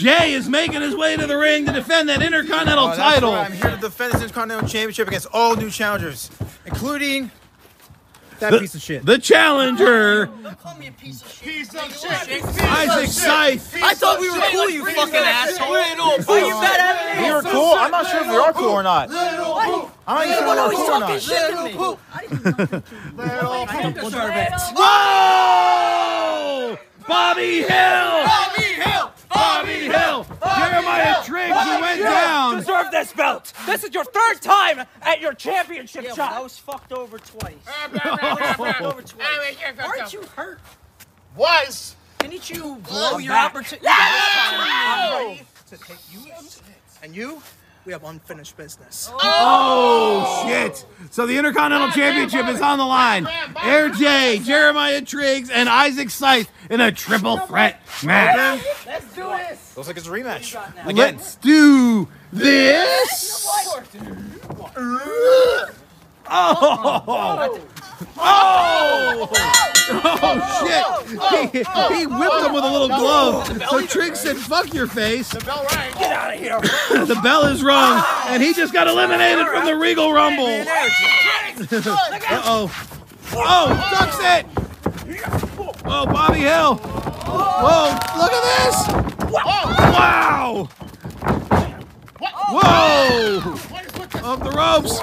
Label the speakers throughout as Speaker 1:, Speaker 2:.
Speaker 1: And now Air J is making his way to the ring to defend that Intercontinental
Speaker 2: Oh,
Speaker 1: title.
Speaker 2: right. I'm here to defend this Intercontinental Championship against all new challengers, including that
Speaker 1: The,
Speaker 2: piece of shit.
Speaker 1: the challenger,
Speaker 3: Call me a piece of shit.
Speaker 4: Piece of shit.
Speaker 1: Isaac Scythe.
Speaker 3: I thought we were cool, you fucking asshole. You mad at me?
Speaker 2: We were cool. I'm not sure if we are cool or not. I'm not even sure
Speaker 3: What
Speaker 2: if we're cool or
Speaker 3: talking
Speaker 2: not.
Speaker 3: shit to me? I don't deserve it.
Speaker 1: Whoa! Bobby Hill!
Speaker 4: Bobby Hill.
Speaker 1: Bobby Hill! Jeremiah Triggs who went down.
Speaker 5: deserve this belt. This is your third time at your championship
Speaker 3: Yeah,
Speaker 5: shot.
Speaker 3: I was fucked over twice.
Speaker 4: Fucked
Speaker 3: over twice. Aren't you hurt?
Speaker 4: Was.
Speaker 3: Didn't you blow your
Speaker 5: back.
Speaker 3: opportunity? I'm ready to take you. And you, we have unfinished business.
Speaker 1: Oh shit! So the Intercontinental Championship is on the line. Air J, Jeremiah Triggs, and Isaac Scythe in a triple threat match.
Speaker 5: Let's do this.
Speaker 2: Looks like it's a rematch. Again.
Speaker 1: Let's do this. Oh! Oh! Oh shit! He, he whipped him with a little glove. So Triggs said, "Fuck your face."
Speaker 4: The bell rang.
Speaker 5: Get out of here.
Speaker 1: The bell is rung, and he just got eliminated from the Regal Rumble. Uh oh. Oh, ducks it. Oh, Bobby Hill. Whoa, look at this. Wow. Whoa. Up the ropes.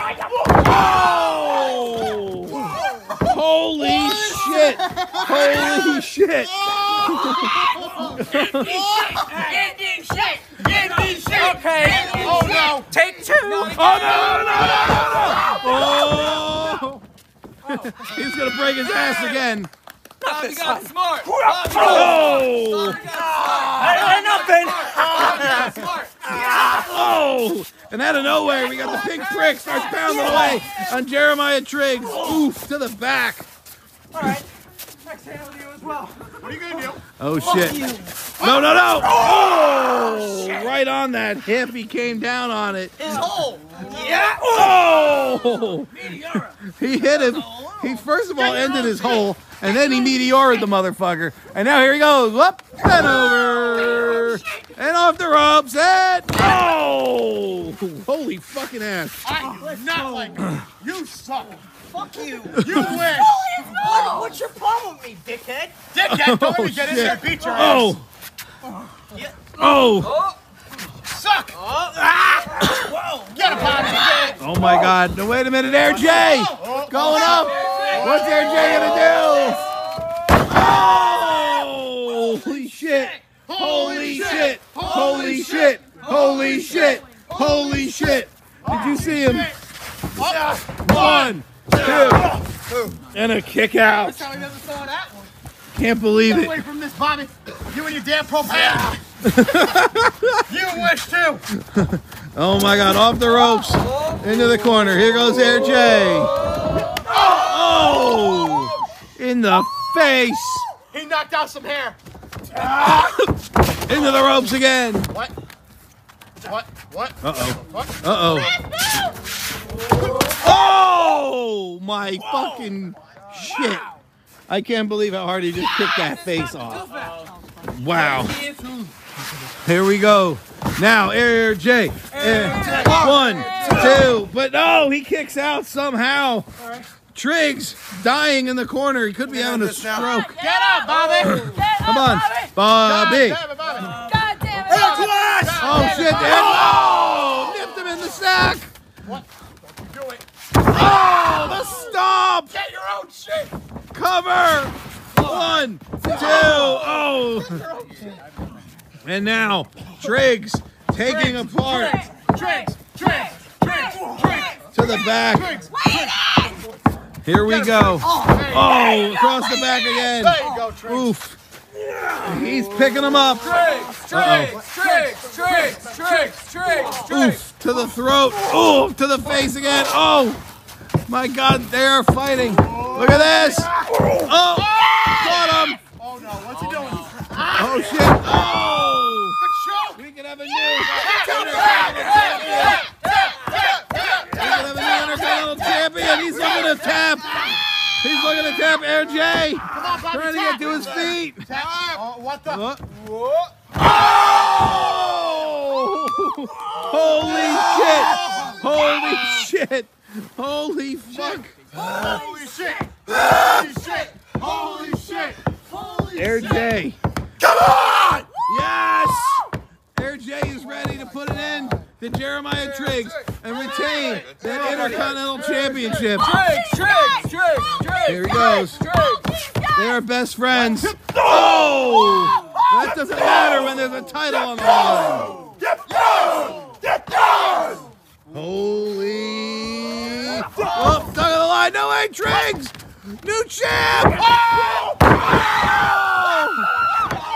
Speaker 1: Oh. Holy shit. Holy shit.
Speaker 5: Okay.
Speaker 4: Oh no.
Speaker 5: Take two.
Speaker 1: Oh, no, no, no, no, no. Oh. oh. He's going to break his ass again.
Speaker 4: Bobby got smart.
Speaker 1: Oh.
Speaker 5: Nothing.
Speaker 4: Smart.
Speaker 1: Oh! And out of nowhere, we got the pink prick starts pounding away on Jeremiah Triggs. Oof, to the back.
Speaker 5: All right. Oh, Next hand you as well.
Speaker 4: What are you gonna do?
Speaker 1: Oh, shit. No, no, no. Oh! oh right on that hip. He came down on it.
Speaker 3: His hole.
Speaker 1: Yeah. Oh! He hit him. He first of all ended his hole, and then he meteored the motherfucker. And now here he goes. Whoop! Then over. And off the ropes. And oh! Holy fucking ass.
Speaker 4: I do not like you. You suck.
Speaker 3: Fuck you.
Speaker 4: You win.
Speaker 3: What- What's your problem with me, dickhead?
Speaker 4: Dickhead, don't let me oh, get in there beat your oh. ass.
Speaker 1: Oh! Oh!
Speaker 4: Suck. Oh. Ah. Get him, Bobby.
Speaker 1: Oh my God! No, wait a minute, Air J, going up. What's Air J gonna do? Oh! Holy shit! Holy shit! Holy shit! Holy shit! Holy shit! Did you see him? One, two, and a kick out.
Speaker 4: That's how he doesn't that one.
Speaker 1: Can't believe
Speaker 4: Get
Speaker 1: it.
Speaker 4: away from this, Bobby. You and your damn propane. you wish too.
Speaker 1: Oh my God! Off the ropes, into the corner. Here goes Air J. Oh! In the face.
Speaker 4: He knocked out some hair.
Speaker 1: Into the ropes again.
Speaker 4: What? What? What?
Speaker 1: Uh oh. Uh oh. Oh my fucking shit. I can't believe how hard he just kicked that face off. Wow. Here we go. Now, Air J. Air- eh, One, two, but no, he kicks out somehow. Triggs dying in the corner. He could be having a stroke.
Speaker 4: Get up, Bobby.
Speaker 1: Come on, Bobby.
Speaker 4: Damn it, Bobby.
Speaker 6: God damn it.
Speaker 1: Oh shit! Oh, nipped him in the sack. Oh, the stomp.
Speaker 4: Get your own shit.
Speaker 1: Cover! One, two, oh! And now, Triggs taking apart
Speaker 4: Drinks. Drinks. Drinks. Drinks.
Speaker 1: to the back. Here we go. Oh, oh, across the back again.
Speaker 4: There you go, Triggs.
Speaker 1: Oof. He's picking him up.
Speaker 4: Triggs. Triggs. Triggs. Triggs. Triggs. Triggs.
Speaker 1: Oof, to the throat. Oof, to the face again. Oh, my God, they are fighting. Look at this. Oh, caught him.
Speaker 4: Oh no, what's he doing?
Speaker 1: Oh, shit. Oh,
Speaker 4: Choke.
Speaker 1: we can have a new Intercontinental champion. He's looking to tap. He's looking to tap Air J.
Speaker 4: Come on, Bobby.
Speaker 1: Trying to get to his feet.
Speaker 4: Tap. Oh, what the? Whoa.
Speaker 1: Oh! Holy shit! Holy shit! Holy fuck!
Speaker 4: Holy shit! Holy shit! Holy shit! Holy
Speaker 1: Air
Speaker 4: shit!
Speaker 1: J.
Speaker 4: Come on!
Speaker 1: Yes! Air J is ready to put an end to Jeremiah Triggs and retain that Intercontinental Championship.
Speaker 5: Triggs, Triggs, Triggs, Triggs.
Speaker 1: Here he goes. They are best friends. Oh! That doesn't matter when there's a title on the line.
Speaker 4: Get down! Get down!
Speaker 1: Holy! Oh, tongue of the line. No way, Triggs! New champ!
Speaker 4: Oh!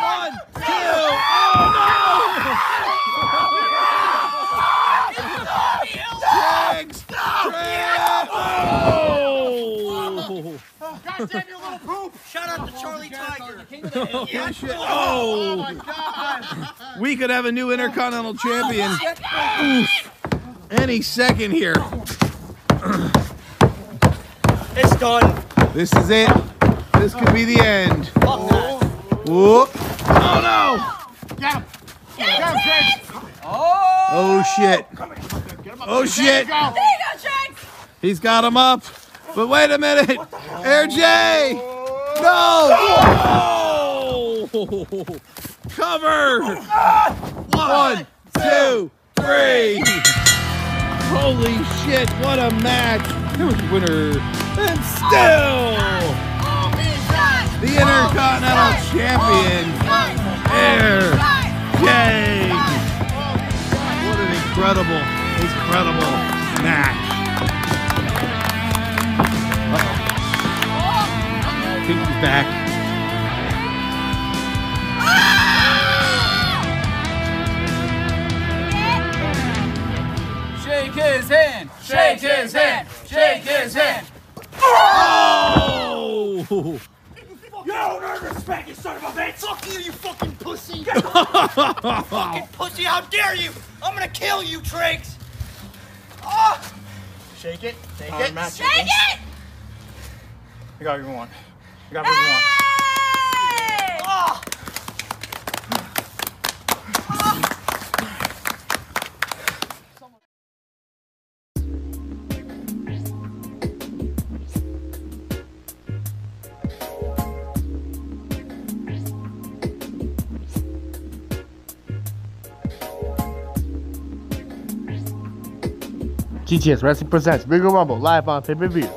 Speaker 1: One, two. Oh no! Triggs! Oh!
Speaker 4: God damn you little poop!
Speaker 3: Shout out to Charlie Tiger.
Speaker 1: Shit. Oh! We could have a new Intercontinental Champion any second here.
Speaker 3: It's done.
Speaker 1: This is it. This could be the end.
Speaker 3: Fuck that.
Speaker 1: Whoop. Oh no! Oh, oh.
Speaker 4: Get him! Get him, Triggs!
Speaker 1: Oh shit. Oh shit.
Speaker 4: Go!
Speaker 1: He's got him up. But wait a minute. Air J! No! Oh! Cover! Ah. One, two, three! Holy shit, what a match! Winner, and still the Intercontinental Champion, Air J! What an incredible, incredible match! Think back.
Speaker 5: Shake his hand. Shake his hand. Shake his hand.
Speaker 1: Oh!
Speaker 4: You don't earn respect, you son of a bitch!
Speaker 3: Fuck you, you fucking pussy. fucking pussy, how dare you? I'm gonna kill you, Triggs. Ah. Shake it. Shake it.
Speaker 6: Shake it!
Speaker 3: You got what you want. You got what you want.
Speaker 7: GTS Wrestling presents Bigger Rumble live on pay per view.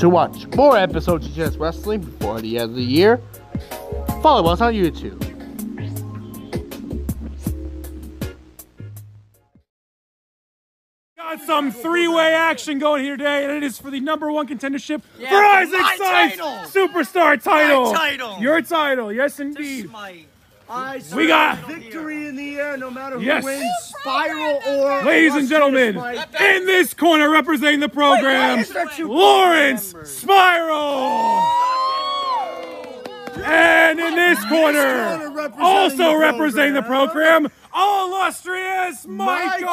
Speaker 7: To watch more episodes of GTS Wrestling before the end of the year, follow us on YouTube.
Speaker 8: Got some three-way action going here today, and it is for the number one contendership for
Speaker 3: for
Speaker 8: Isaac
Speaker 3: my
Speaker 8: Sykes
Speaker 3: title.
Speaker 8: Superstar title.
Speaker 3: title.
Speaker 8: Your title, yes
Speaker 3: This is
Speaker 8: indeed.
Speaker 3: My.
Speaker 8: We got,
Speaker 4: Victory in the air, no matter who
Speaker 8: Yes.
Speaker 4: wins, Spiral or.
Speaker 8: ladies and gentlemen, in this corner representing the program, Lawrence Spiral. And in this corner,
Speaker 4: corner representing
Speaker 8: also
Speaker 4: the
Speaker 8: representing the
Speaker 4: program,
Speaker 8: program, illustrious Michael.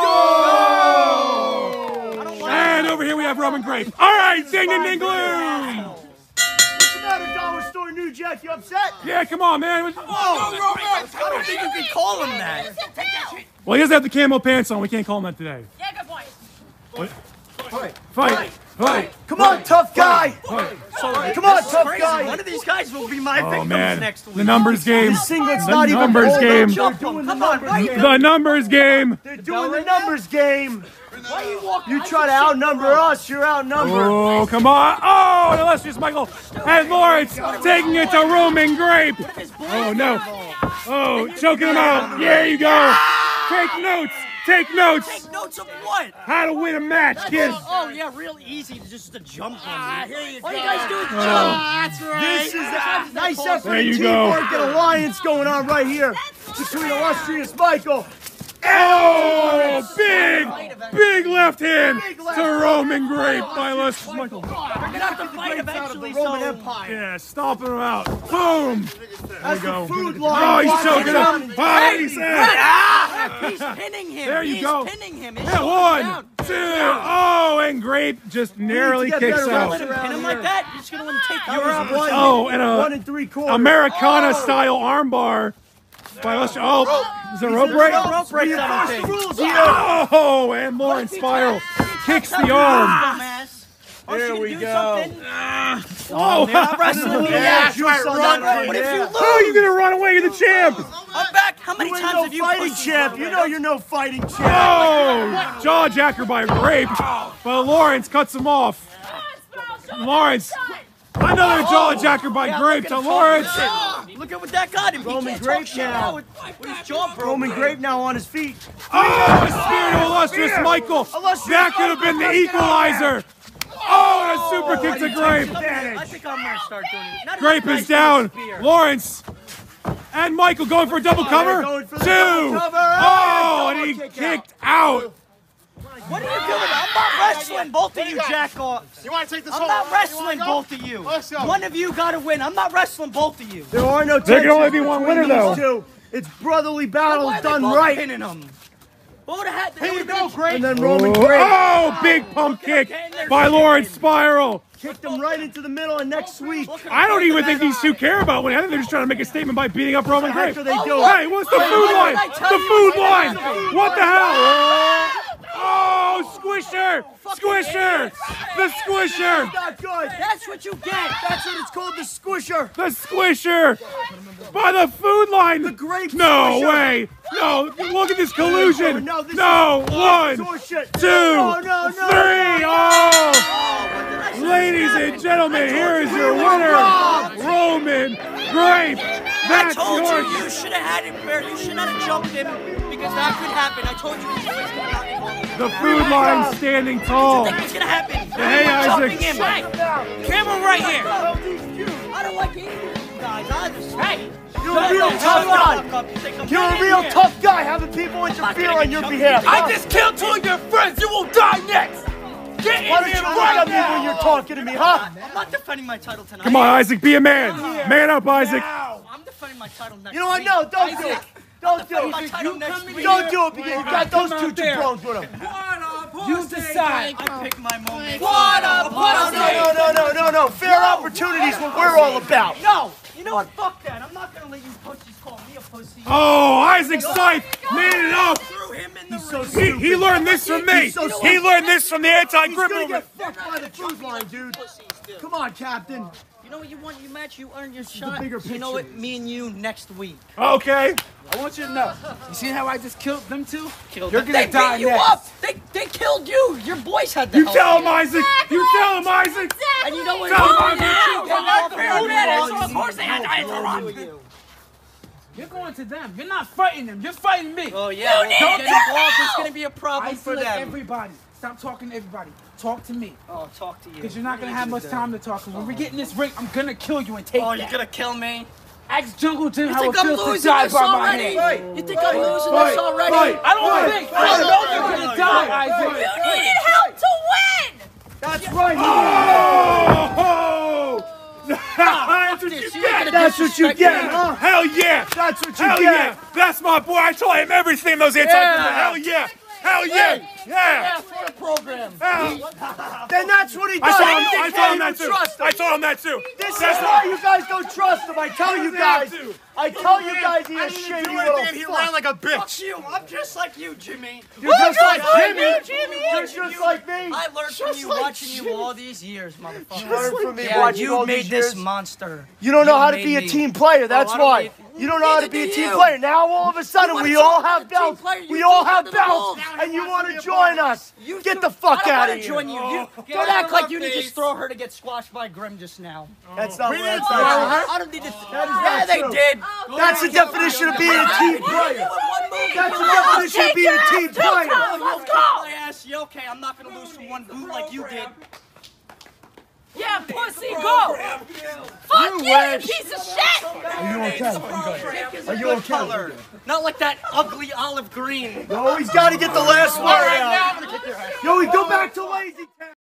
Speaker 8: And over here we have Roman Grape. All right, ding ding ding gloom.
Speaker 4: New Jack? You upset?
Speaker 8: Yeah, come on, man.
Speaker 3: Oh, I don't think you can call him that.
Speaker 8: Well, he doesn't have the camo pants on. We can't call him that today.
Speaker 6: Yeah, good point.
Speaker 8: Fight, fight. Fight.
Speaker 4: Come on, tough guy! Come on, tough guy!
Speaker 3: One of these guys will be my
Speaker 8: Oh
Speaker 3: victims
Speaker 8: man,
Speaker 3: next week.
Speaker 8: the numbers game.
Speaker 4: This singlet's
Speaker 8: The
Speaker 4: not even
Speaker 8: numbers game.
Speaker 4: They're doing the numbers game.
Speaker 8: The numbers game.
Speaker 4: They're doing the numbers game. You try to outnumber us, you're outnumbered.
Speaker 8: Oh, come on. Oh, the illustrious Michael and Lawrence taking it to Roman Grape. Oh, no. Oh, choking him out. There you go. Take notes. Take notes.
Speaker 3: Take notes of what?
Speaker 8: How to win a match, kids.
Speaker 3: Oh yeah, real easy to just to jump on. Ah, here you All you guys do is oh. jump.
Speaker 4: Ah, that's right. This is a nice effort
Speaker 8: There you go.
Speaker 4: teamwork and alliance going on right here between illustrious Michael.
Speaker 8: Oh, big, big left hand
Speaker 4: Big left
Speaker 8: to. Roman Grape by illustrious Michael.
Speaker 3: We're gonna have to fight eventually.
Speaker 4: Roman
Speaker 3: so
Speaker 4: Empire.
Speaker 8: Yeah, stomping him out. Boom.
Speaker 4: As
Speaker 8: go.
Speaker 4: the food
Speaker 8: Oh, he's choking
Speaker 4: around
Speaker 8: him. Oh, he's
Speaker 3: Ah, he's pinning him.
Speaker 8: There you
Speaker 3: he's
Speaker 8: go.
Speaker 3: pinning him. He's
Speaker 8: Yeah, one,
Speaker 3: down.
Speaker 8: Two. Oh, and Grape just narrowly kicks out.
Speaker 3: Pin him like that, you're just gonna let him take
Speaker 4: That
Speaker 3: your
Speaker 4: was one,
Speaker 8: Oh, and
Speaker 4: one
Speaker 8: a
Speaker 4: and three quarters.
Speaker 8: Americana style armbar. By Lester. Oh, is it a rope break?
Speaker 3: rope break, I don't
Speaker 4: Enforce the rules here.
Speaker 8: Oh, and Lawrence Spiral kicks the arm.
Speaker 4: There we
Speaker 3: gonna do
Speaker 4: go.
Speaker 3: something?
Speaker 8: Oh,
Speaker 3: Not wrestling me.
Speaker 4: Yeah, juice on that
Speaker 3: What if you lose?
Speaker 8: Oh, you're gonna run away, you're the champ.
Speaker 3: I'm back. How many
Speaker 4: You
Speaker 3: times
Speaker 4: no
Speaker 3: have you
Speaker 4: fighting champ. You know you're no fighting champ.
Speaker 8: Oh, jaw jacker by Grape. But Lawrence cuts him off. Lawrence, another jaw oh. jacker by
Speaker 3: Yeah,
Speaker 8: Grape to Lawrence.
Speaker 3: Talking shit. Look at what that got him.
Speaker 4: Roman Grape now.
Speaker 3: now with, with his jaw broken.
Speaker 4: Roman Grape now on his feet.
Speaker 8: Oh, a spear to illustrious Michael.
Speaker 4: Illustrious
Speaker 8: That could have been the equalizer. Oh, and a super kick to Grape.
Speaker 3: I think I'm gonna start doing it. Not
Speaker 8: Grape
Speaker 3: even
Speaker 8: is down. Lawrence and Michael going for a double oh, cover.
Speaker 4: going for the
Speaker 8: Two.
Speaker 4: double cover.
Speaker 8: Oh, oh and
Speaker 4: Double
Speaker 8: he
Speaker 4: kick
Speaker 8: kicked out.
Speaker 3: What are you doing? I'm not wrestling both of you jackoffs.
Speaker 4: You want to take this
Speaker 3: I'm not wrestling both of you.
Speaker 4: Let's go.
Speaker 3: One of you gotta win. I'm not wrestling both of you.
Speaker 4: There are no
Speaker 8: There can only be one
Speaker 4: between
Speaker 8: winner,
Speaker 4: these
Speaker 8: though.
Speaker 4: two. It's brotherly
Speaker 3: Why
Speaker 4: battles done right.
Speaker 3: pinning them. What would have
Speaker 4: Here you
Speaker 3: happened?
Speaker 4: go, Grape. And then Roman Grape
Speaker 8: Oh, big pump kick by Lawrence Spiral.
Speaker 4: kicked him right into the middle and next week.
Speaker 8: I don't even think these two care about winning. I think they're just trying to make a statement by beating up Roman
Speaker 4: heck
Speaker 8: Grape.
Speaker 4: are they oh, doing?
Speaker 8: Hey, what's the food line? The food line. What the hell? Oh, squisher! Squisher! The squisher!
Speaker 4: Not good.
Speaker 3: That's what you get.
Speaker 4: That's what it's called, the squisher.
Speaker 8: The squisher! By the food line!
Speaker 4: The grape
Speaker 8: No
Speaker 4: squisher.
Speaker 8: way! No, look at this collusion!
Speaker 4: No, this
Speaker 8: No,
Speaker 4: is
Speaker 8: one,
Speaker 4: bullshit.
Speaker 8: two, oh,
Speaker 4: No, no, no.
Speaker 8: three! Oh! oh Ladies and gentlemen, here is your winner, Roman Grape!
Speaker 3: I
Speaker 8: That's
Speaker 3: told you you should have had him fair. You should not have jumped him because that could happen. I told you he was gonna happen.
Speaker 8: the food line standing tall.
Speaker 3: Think it's gonna happen.
Speaker 8: Hey,
Speaker 3: You're
Speaker 8: Isaac.
Speaker 3: jumping him. Hey, camera right here. I don't like either of you guys. Either. Hey,
Speaker 4: You're a real tough guy. You're a real tough guy having people interfere on your behalf.
Speaker 5: I just killed two of your friends. You will die next. Get in
Speaker 4: Why don't
Speaker 5: here
Speaker 4: you look
Speaker 5: right
Speaker 4: at me when you're talking to me, huh?
Speaker 3: I'm not defending my title tonight.
Speaker 8: Come on, Isaac, be a man. Man up, Isaac.
Speaker 3: I'm defending my title next
Speaker 4: You know what?
Speaker 3: week.
Speaker 4: No, don't do it. Don't do
Speaker 3: Defending my
Speaker 4: it.
Speaker 3: title next.
Speaker 4: Don't do it because you got those two
Speaker 5: there.
Speaker 4: jabrones with him.
Speaker 5: You decide.
Speaker 3: I pick my moment.
Speaker 5: What a
Speaker 4: No,
Speaker 5: pussy.
Speaker 4: no, no, no, no, no. Fair opportunity is what we're all about.
Speaker 3: No, you know what? Fuck that. I'm not gonna let you pussies call me a pussy.
Speaker 8: Oh, Isaac Scythe made it up.
Speaker 3: Threw him in the
Speaker 4: so
Speaker 3: ring.
Speaker 8: He, he learned this from me.
Speaker 4: So
Speaker 8: He learned this from the
Speaker 4: He's
Speaker 8: anti-grip
Speaker 4: gonna
Speaker 8: movement.
Speaker 4: get fucked by the food line, dude. Come on, Captain.
Speaker 3: You know what you want? You match. You earn your shot.
Speaker 4: bigger
Speaker 3: You know what? Me and you next week.
Speaker 8: Okay.
Speaker 5: I want you to know. You see how I just killed them two?
Speaker 3: Killed
Speaker 5: You're
Speaker 3: them.
Speaker 5: gonna
Speaker 3: they
Speaker 5: die
Speaker 3: beat you
Speaker 5: next.
Speaker 3: up. They they killed you. Your boys had the
Speaker 8: You
Speaker 3: help.
Speaker 8: tell him, Isaac. You tell him, Isaac.
Speaker 3: And you know what?
Speaker 8: Tell him, Isaac.
Speaker 3: now.
Speaker 5: You're not
Speaker 3: You
Speaker 5: fair.
Speaker 3: know
Speaker 5: That
Speaker 3: what?
Speaker 5: is, so of course they had to interrupt. You're going to them. You're not fighting them. You're fighting me.
Speaker 3: Oh yeah.
Speaker 5: need
Speaker 3: Don't get involved. It's gonna be a problem I
Speaker 5: for
Speaker 3: them.
Speaker 5: everybody. Stop talking to everybody. Talk to me.
Speaker 3: Oh, talk to you.
Speaker 5: Because you're not going to have much time to talk. when we oh. get in this ring, I'm going to kill you and take
Speaker 3: Oh,
Speaker 5: that.
Speaker 3: you're gonna kill me?
Speaker 5: Ask Jungle Jim
Speaker 3: You
Speaker 5: how it feels to die by my
Speaker 3: already?
Speaker 5: hand.
Speaker 3: You think I'm losing
Speaker 8: Fight.
Speaker 3: this already?
Speaker 8: Fight.
Speaker 5: I don't think. I know you're going to die, Isaac.
Speaker 6: You needed help to win!
Speaker 4: That's right.
Speaker 8: Oh! oh! That's what you get.
Speaker 3: gonna
Speaker 4: That's what you get, huh?
Speaker 8: Hell yeah.
Speaker 4: That's what you
Speaker 8: Hell
Speaker 4: get.
Speaker 8: yeah. That's my boy. I told him everything in those anti-grip.
Speaker 5: Yeah.
Speaker 8: Hell yeah. Hell yeah. Yeah.
Speaker 3: Yeah, for the program.
Speaker 8: Hell.
Speaker 4: Then that's what he
Speaker 8: I
Speaker 4: saw
Speaker 8: told him, I
Speaker 4: can't
Speaker 8: told him
Speaker 4: even
Speaker 8: that too.
Speaker 4: trust him.
Speaker 8: I saw him that too.
Speaker 4: This is
Speaker 8: That's
Speaker 4: why you guys don't trust him. I tell you guys. I tell you guys he is shady little fuck.
Speaker 2: like a bitch.
Speaker 3: Fuck you. I'm just like you, Jimmy.
Speaker 4: You're just like Jimmy.
Speaker 3: Jimmy.
Speaker 4: You're just like me.
Speaker 3: I learned from you watching you all these years, motherfucker.
Speaker 4: You learned from me
Speaker 3: Yeah,
Speaker 4: watching
Speaker 3: you
Speaker 4: all
Speaker 3: made this monster.
Speaker 4: You don't know how to be a team player. That's why.
Speaker 3: Need-
Speaker 4: You don't know how to be a team player. Now all of a sudden we all have
Speaker 3: a
Speaker 4: belts. We all have belts, and you want to join us.
Speaker 3: You
Speaker 4: Get the fuck
Speaker 3: I don't
Speaker 4: out
Speaker 3: wanna
Speaker 4: of here.
Speaker 3: join you. you
Speaker 5: oh,
Speaker 3: don't act like you didn't
Speaker 5: face.
Speaker 3: just throw her to get squashed by Grim just now.
Speaker 4: That's not
Speaker 2: We
Speaker 4: what
Speaker 2: didn't
Speaker 4: that's
Speaker 2: throw
Speaker 4: not
Speaker 2: her.
Speaker 4: true.
Speaker 3: I don't need to. Oh.
Speaker 4: That is
Speaker 3: yeah, they
Speaker 4: true.
Speaker 3: did.
Speaker 4: That's the definition of being a team player. That's the definition of being a team player.
Speaker 3: Let's oh, go. I asked you, okay, I'm not gonna lose from one boot like you did.
Speaker 6: Yeah, pussy, go! Fuck you, you piece of shit!
Speaker 4: Are you okay?
Speaker 3: Are you okay? Color. Not like that ugly olive green.
Speaker 4: No, he's got to get the last word out. Yo, we go back to lazy town.